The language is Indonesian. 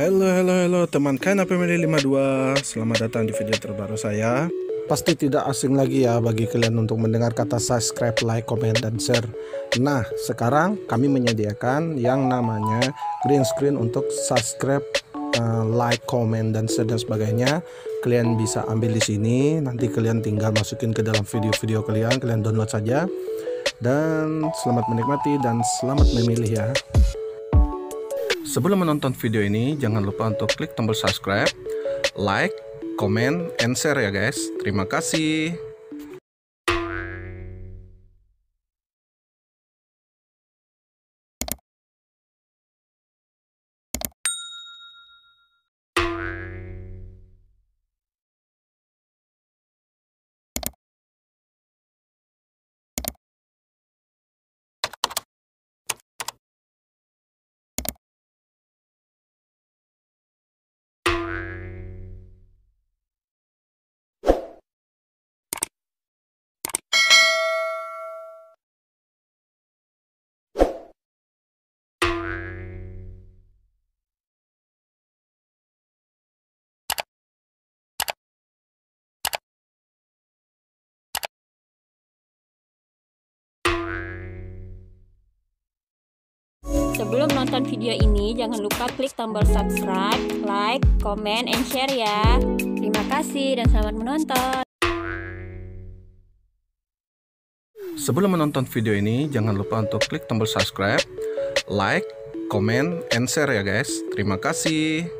Halo, halo, halo. Teman Kaina Family 52 Selamat datang di video terbaru saya. Pasti tidak asing lagi ya bagi kalian untuk mendengar kata subscribe, like, comment, dan share. Nah, sekarang kami menyediakan yang namanya green screen untuk subscribe, uh, like, comment, dan share dan sebagainya. Kalian bisa ambil di sini, nanti kalian tinggal masukin ke dalam video-video kalian, kalian download saja. Dan selamat menikmati dan selamat memilih ya Sebelum menonton video ini, jangan lupa untuk klik tombol subscribe, like, comment, and share ya guys. Terima kasih. Sebelum nonton video ini, jangan lupa klik tombol subscribe, like, comment, and share ya. Terima kasih dan selamat menonton. Sebelum menonton video ini, jangan lupa untuk klik tombol subscribe, like, comment, and share ya guys. Terima kasih.